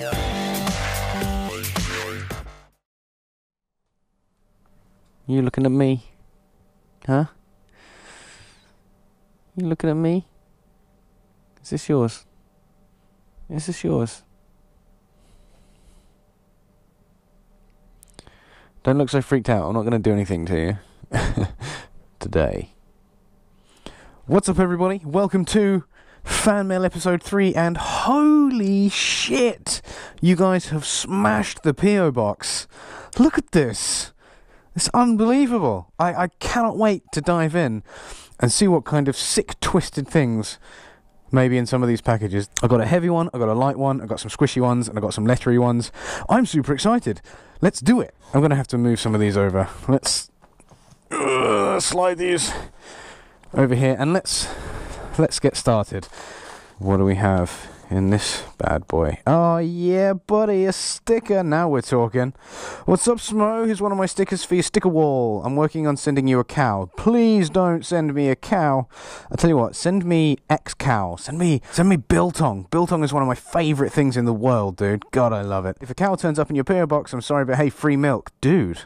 You looking at me? Huh? You looking at me? Is this yours? Is this yours? Don't look so freaked out. I'm not going to do anything to you today. What's up, everybody? Welcome to Fan Mail Episode 3, and holy shit! You guys have smashed the P.O. box. Look at this! It's unbelievable. I, I cannot wait to dive in and see what kind of sick, twisted things maybe in some of these packages. I got a heavy one, I got a light one, I got some squishy ones, and I got some lettery ones. I'm super excited. Let's do it. I'm going to have to move some of these over. Let's uh, slide these over here and let's let's get started. What do we have in this bad boy? Oh yeah, buddy, a sticker. Now we're talking. What's up, Smo? Here's one of my stickers for your sticker wall. I'm working on sending you a cow. Please don't send me a cow. I tell you what, send me X cow. Send me send me biltong. Biltong is one of my favorite things in the world, dude. God, I love it. If a cow turns up in your PO box, I'm sorry, but hey, free milk, dude.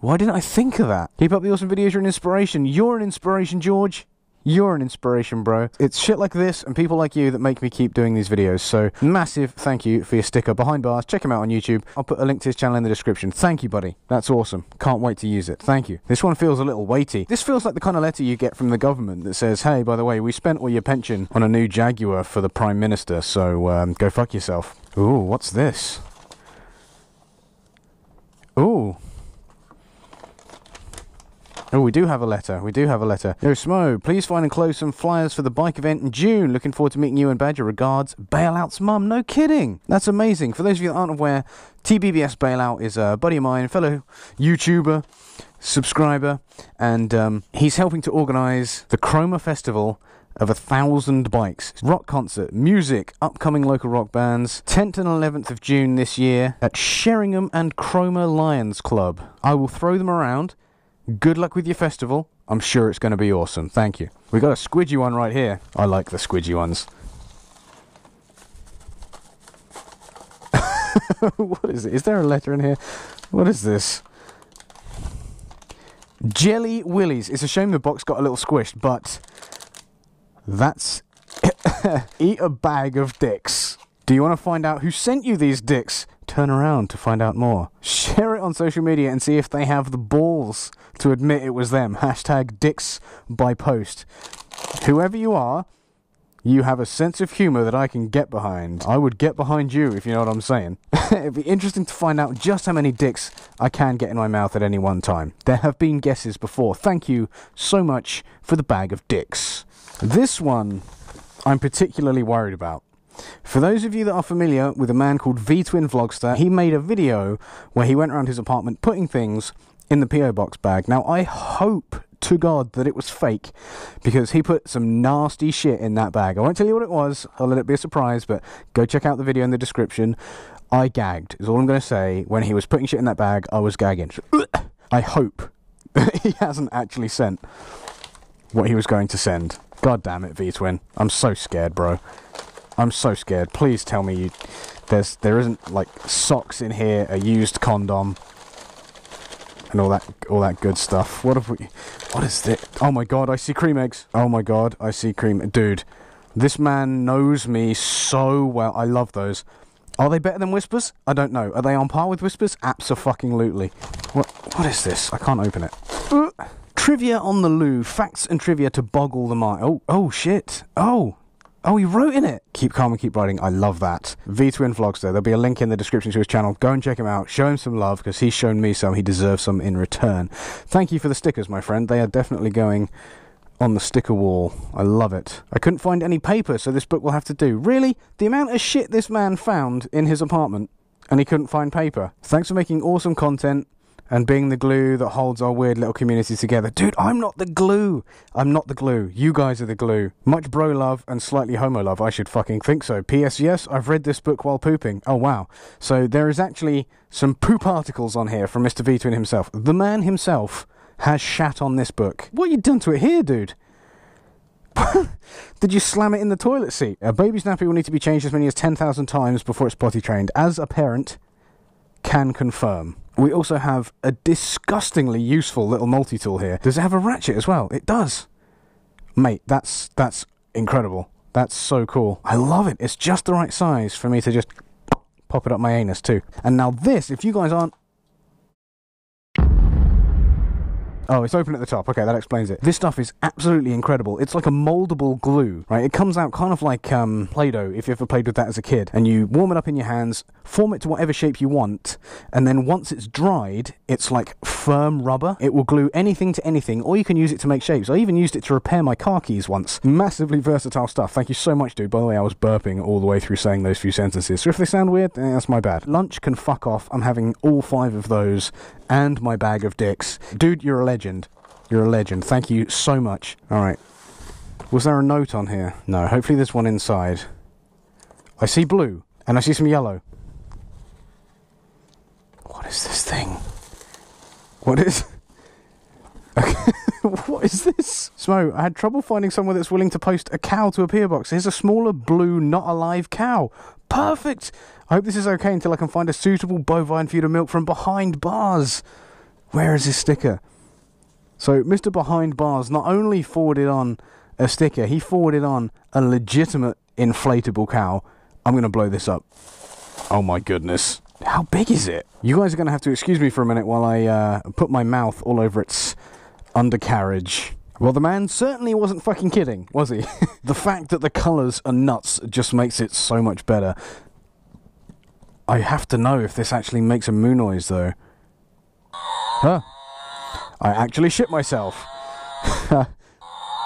Why didn't I think of that? Keep up the awesome videos. You're an inspiration. You're an inspiration, George. You're an inspiration, bro. It's shit like this and people like you that make me keep doing these videos. So, massive thank you for your sticker behind bars. Check him out on YouTube. I'll put a link to his channel in the description. Thank you, buddy. That's awesome. Can't wait to use it. Thank you. This one feels a little weighty. This feels like the kind of letter you get from the government that says, hey, by the way, we spent all your pension on a new Jaguar for the Prime Minister, so um, go fuck yourself. Ooh, what's this? Ooh. Oh, we do have a letter. We do have a letter. Yo, Smo, please find and close some flyers for the bike event in June. Looking forward to meeting you and Badger. Regards, Bailout's mum. No kidding. That's amazing. For those of you that aren't aware, TBBS Bailout is a buddy of mine, fellow YouTuber, subscriber, and um, he's helping to organise the Cromer Festival of a thousand bikes. Rock concert, music, upcoming local rock bands. 10th and 11th of June this year at Sheringham and Cromer Lions Club. I will throw them around. Good luck with your festival. I'm sure it's going to be awesome. Thank you. We got a squidgy one right here. I like the squidgy ones. what is it? Is there a letter in here? What is this? Jelly Willies. It's a shame the box got a little squished, but that's eat a bag of dicks. Do you want to find out who sent you these dicks? Turn around to find out more. Share it on social media and see if they have the balls to admit it was them. Hashtag dicks by post. Whoever you are, you have a sense of humour that I can get behind. I would get behind you if you know what I'm saying. It'd be interesting to find out just how many dicks I can get in my mouth at any one time. There have been guesses before. Thank you so much for the bag of dicks. This one I'm particularly worried about. For those of you that are familiar with a man called V Twin Vlogster, he made a video where he went around his apartment putting things in the P.O. Box bag. Now, I hope to God that it was fake because he put some nasty shit in that bag. I won't tell you what it was, I'll let it be a surprise, but go check out the video in the description. I gagged, is all I'm going to say. When he was putting shit in that bag, I was gagging. I hope he hasn't actually sent what he was going to send. God damn it, V Twin. I'm so scared, bro. I'm so scared. Please tell me you there's there isn't like socks in here, a used condom, and all that all that good stuff. What have we? What is this? Oh my god! I see cream eggs. Oh my god! I see cream. Dude, this man knows me so well. I love those. Are they better than Wispas? I don't know. Are they on par with Wispas? Absolutely. What? What is this? I can't open it. Uh, trivia on the loo. Facts and trivia to boggle the mind. Oh, oh shit. Oh, Oh, he wrote in it. Keep calm and keep writing. I love that. V Twin Vlogster. There'll be a link in the description to his channel. Go and check him out. Show him some love because he's shown me some. He deserves some in return. Thank you for the stickers, my friend. They are definitely going on the sticker wall. I love it. I couldn't find any paper, so this book will have to do. Really? The amount of shit this man found in his apartment and he couldn't find paper. Thanks for making awesome content and being the glue that holds our weird little community together. Dude, I'm not the glue. I'm not the glue. You guys are the glue. Much bro love and slightly homo love. I should fucking think so. P.S. Yes, I've read this book while pooping. Oh, wow. So there is actually some poop articles on here from Mr. V Twin himself. The man himself has shat on this book. What you done to it here, dude? Did you slam it in the toilet seat? A baby's nappy will need to be changed as many as 10,000 times before it's potty trained. As a parent, can confirm. We also have a disgustingly useful little multi-tool here. Does it have a ratchet as well? It does. Mate, that's that's incredible. That's so cool. I love it. It's just the right size for me to just pop it up my anus too. And now this, if you guys aren't Oh, it's open at the top. Okay, that explains it. This stuff is absolutely incredible. It's like a moldable glue, right? It comes out kind of like um, Play-Doh, if you ever played with that as a kid. And you warm it up in your hands, form it to whatever shape you want, and then once it's dried, it's like firm rubber. It will glue anything to anything, or you can use it to make shapes. I even used it to repair my car keys once. Massively versatile stuff. Thank you so much, dude. By the way, I was burping all the way through saying those few sentences. So if they sound weird, eh, that's my bad. Lunch can fuck off. I'm having all five of those and my bag of dicks. Dude, you're a legend. You're a legend. Thank you so much. Alright. Was there a note on here? No, hopefully there's one inside. I see blue, and I see some yellow. What is this thing? What is... what is this? Smo, I had trouble finding someone that's willing to post a cow to a PO box. Here's a smaller blue, not alive cow. Perfect! I hope this is okay until I can find a suitable bovine for you to milk from behind bars. Where is this sticker? So, Mr. Behind Bars not only forwarded on a sticker, he forwarded on a legitimate inflatable cow. I'm going to blow this up. Oh my goodness. How big is it? You guys are going to have to excuse me for a minute while I uh, put my mouth all over its undercarriage. Well, the man certainly wasn't fucking kidding, was he? the fact that the colours are nuts just makes it so much better. I have to know if this actually makes a moo noise, though. Huh? I actually shit myself.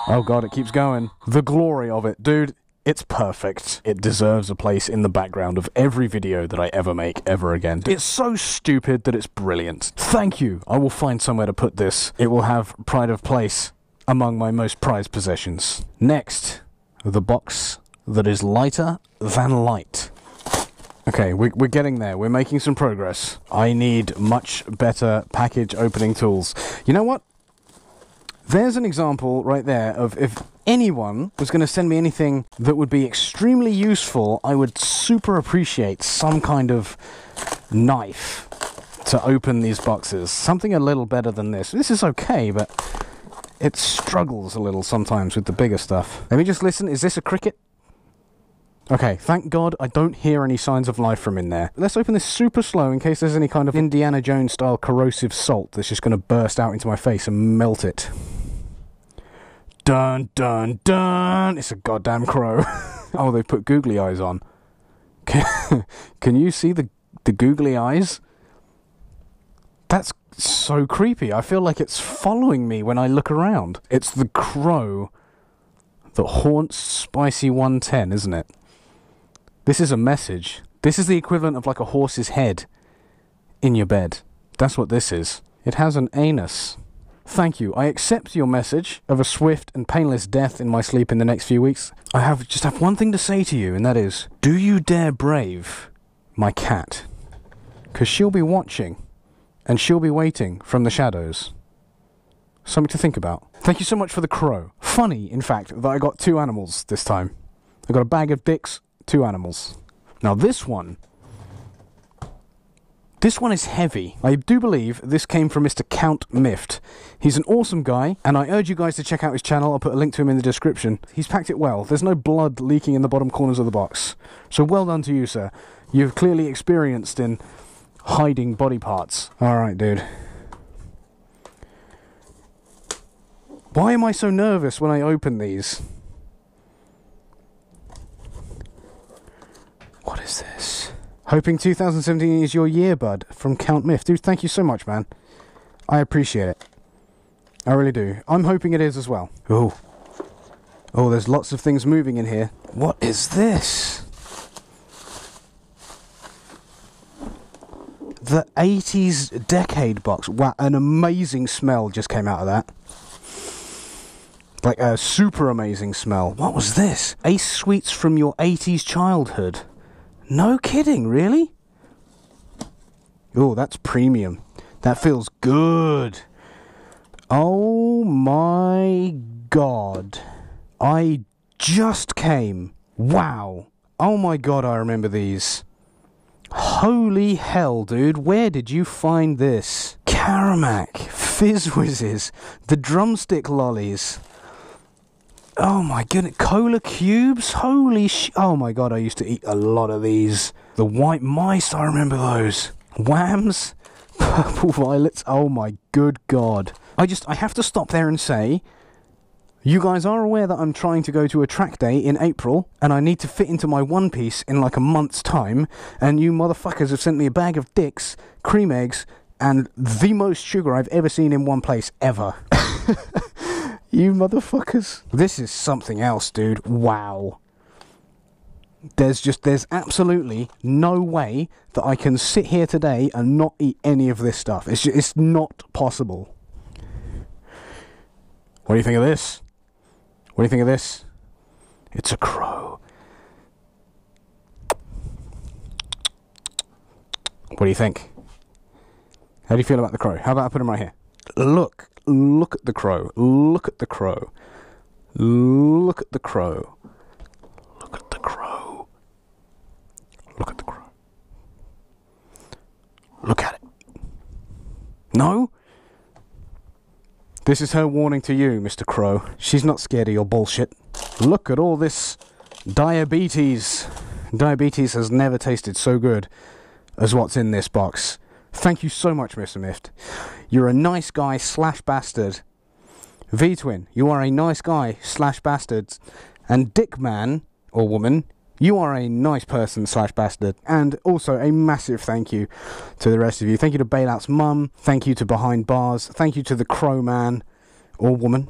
oh god, it keeps going. The glory of it. Dude, it's perfect. It deserves a place in the background of every video that I ever make ever again. It's so stupid that it's brilliant. Thank you. I will find somewhere to put this. It will have pride of place among my most prized possessions. Next, the box that is lighter than light. Okay, we're, we're getting there. We're making some progress. I need much better package opening tools. You know what? There's an example right there of if anyone was going to send me anything that would be extremely useful, I would super appreciate some kind of knife to open these boxes. Something a little better than this. This is okay, but it struggles a little sometimes with the bigger stuff. Let me just listen. Is this a cricket? Okay, thank God I don't hear any signs of life from in there. Let's open this super slow in case there's any kind of Indiana Jones style corrosive salt that's just going to burst out into my face and melt it. Dun dun dun! It's a goddamn crow. oh, they put googly eyes on. Can, can you see the the googly eyes? That's so creepy. I feel like it's following me when I look around. It's the crow that haunts Spicy 110, isn't it? This is a message. This is the equivalent of like a horse's head in your bed. That's what this is. It has an anus. Thank you. I accept your message of a swift and painless death in my sleep in the next few weeks. I have just have one thing to say to you, and that is, do you dare brave my cat? Cause she'll be watching, and she'll be waiting from the shadows. Something to think about. Thank you so much for the crow. Funny, in fact, that I got two animals this time. I got a bag of dicks two animals. Now this one, this one is heavy. I do believe this came from Mr. Count Miffed. He's an awesome guy, and I urge you guys to check out his channel. I'll put a link to him in the description. He's packed it well. There's no blood leaking in the bottom corners of the box. So well done to you, sir. You've clearly experienced in hiding body parts. Alright, dude. Why am I so nervous when I open these? What is this? Hoping 2017 is your year, bud, from Count Miffed. Dude, thank you so much, man. I appreciate it. I really do. I'm hoping it is as well. Oh. Oh, there's lots of things moving in here. What is this? The 80s decade box. Wow, an amazing smell just came out of that. Like a super amazing smell. What was this? Ace Sweets from your 80s childhood. No kidding, really? Oh, that's premium. That feels good. Oh my god. I just came. Wow. Oh my god, I remember these. Holy hell, dude. Where did you find this? Caramac, Fizz Whizzes, the drumstick lollies. Oh my goodness, cola cubes? Holy sh! Oh my god, I used to eat a lot of these. The white mice, I remember those. Whams, purple violets. Oh my good god. I just, I have to stop there and say, you guys are aware that I'm trying to go to a track day in April, and I need to fit into my one piece in like a month's time, and you motherfuckers have sent me a bag of dicks, cream eggs, and the most sugar I've ever seen in one place ever. you motherfuckers. This is something else, dude. Wow. There's just, there's absolutely no way that I can sit here today and not eat any of this stuff. It's, just, it's not possible. What do you think of this? What do you think of this? It's a crow. What do you think? How do you feel about the crow? How about I put him right here? Look, look at the crow. Look at the crow. Look at the crow. Look at the crow. Look at the crow. Look at it. No? This is her warning to you, Mr. Crow. She's not scared of your bullshit. Look at all this diabetes. Diabetes has never tasted so good as what's in this box. Thank you so much, Mr. Miffed. You're a nice guy slash bastard. V Twin, you are a nice guy slash bastard. And Dick Man, or woman, you are a nice person slash bastard. And also a massive thank you to the rest of you. Thank you to Bailout's mum. Thank you to Behind Bars. Thank you to the Crow Man or woman.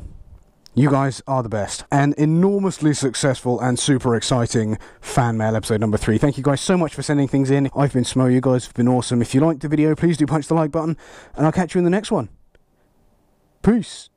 You guys are the best. An enormously successful and super exciting fan mail episode number three. Thank you guys so much for sending things in. I've been Smo. You guys have been awesome. If you liked the video, please do punch the like button, and I'll catch you in the next one. Peace.